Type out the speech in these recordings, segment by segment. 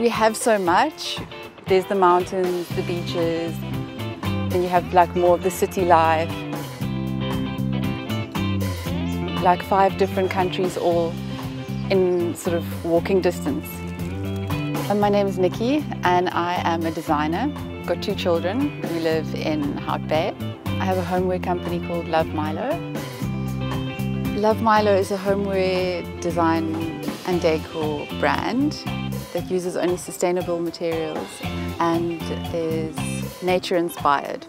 We have so much. There's the mountains, the beaches, and you have like more of the city life. Like five different countries all in sort of walking distance. And my name is Nicki and I am a designer. I've got two children. We live in Hout Bay. I have a homeware company called Love Milo. Love Milo is a homeware design and decor brand that uses only sustainable materials and is nature inspired.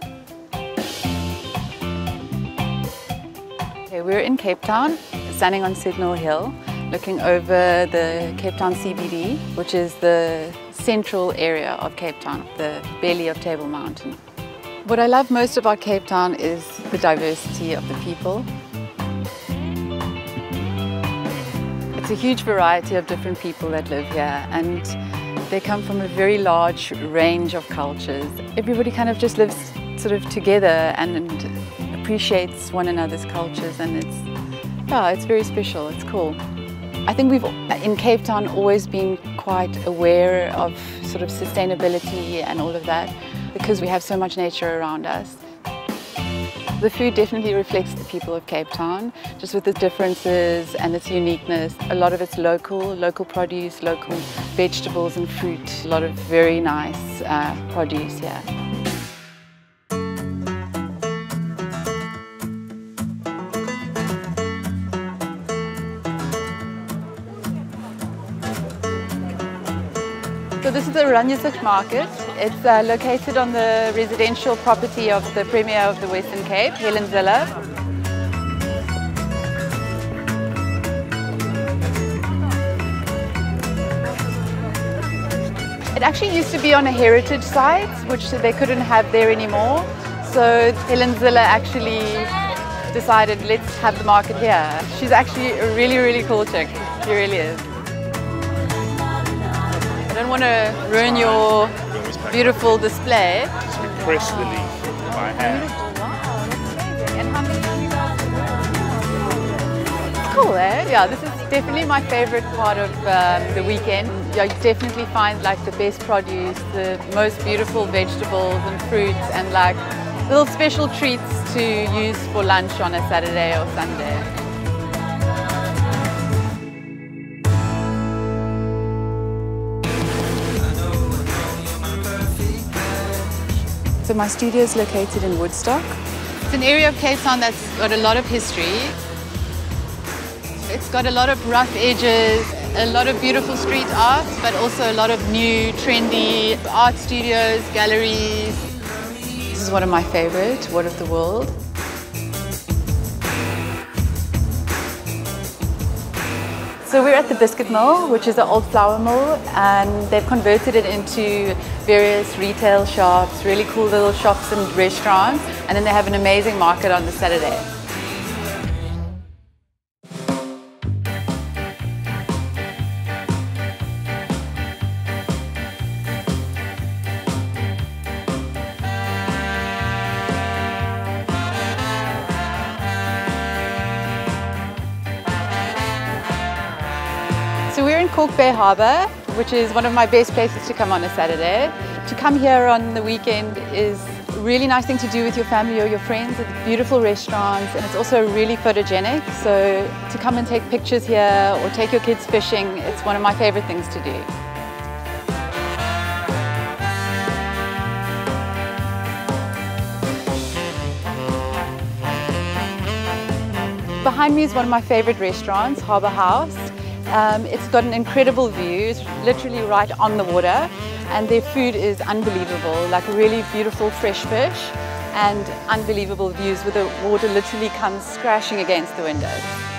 Okay, we're in Cape Town, standing on Signal Hill, looking over the Cape Town CBD, which is the central area of Cape Town, the belly of Table Mountain. What I love most about Cape Town is the diversity of the people. It's a huge variety of different people that live here and they come from a very large range of cultures. Everybody kind of just lives sort of together and, appreciates one another's cultures and it's, yeah, it's very special, it's cool. I think we've, in Cape Town, always been quite aware of sort of sustainability and all of that because we have so much nature around us. The food definitely reflects the people of Cape Town, just with the differences and its uniqueness. A lot of it's local, local produce, local vegetables and fruit. A lot of very nice uh, produce here. So this is the Oranjezicht Market. It's uh, located on the residential property of the Premier of the Western Cape, Helen Zille. It actually used to be on a heritage site, which they couldn't have there anymore. So Helen Zille actually decided, let's have the market here. She's actually a really, really cool chick. She really is. I don't want to ruin your beautiful display. Press the leaf by hand. Cool, eh? Yeah, this is definitely my favorite part of um, the weekend. Yeah, you definitely find like the best produce, the most beautiful vegetables and fruits and like little special treats to use for lunch on a Saturday or Sunday. So my studio is located in Woodstock. It's an area of Cape Town that's got a lot of history. It's got a lot of rough edges, a lot of beautiful street art, but also a lot of new, trendy art studios, galleries. This is one of my favorite, What of the World. So we're at the Biscuit Mill, which is an old flour mill, and they've converted it into various retail shops, really cool little shops and restaurants, and then they have an amazing market on the Saturday. Kalk Bay Harbour, which is one of my best places to come on a Saturday. To come here on the weekend is a really nice thing to do with your family or your friends. It's beautiful restaurants and it's also really photogenic. So to come and take pictures here or take your kids fishing, it's one of my favorite things to do. Behind me is one of my favorite restaurants, Harbour House. Um, it's got an incredible view, it's literally right on the water. And their food is unbelievable, like really beautiful fresh fish and unbelievable views where the water literally comes crashing against the windows.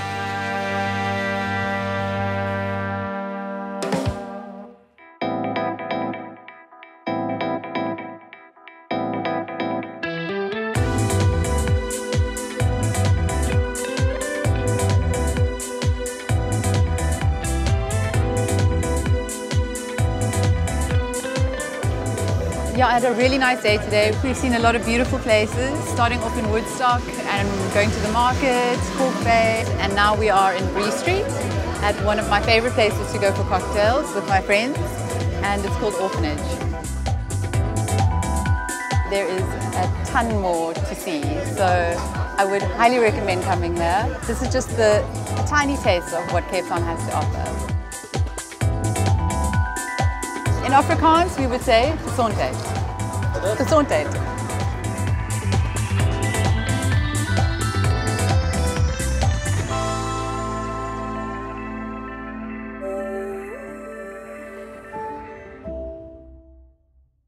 Yeah, I had a really nice day today. We've seen a lot of beautiful places, starting off in Woodstock and going to the market, Kalk Bay, and now we are in Bree Street at one of my favorite places to go for cocktails with my friends. and it's called Orphanage. There is a ton more to see, so I would highly recommend coming here. This is just the tiny taste of what Cape Town has to offer. In Afrikaans, we would say gesondheid. Gesondheid.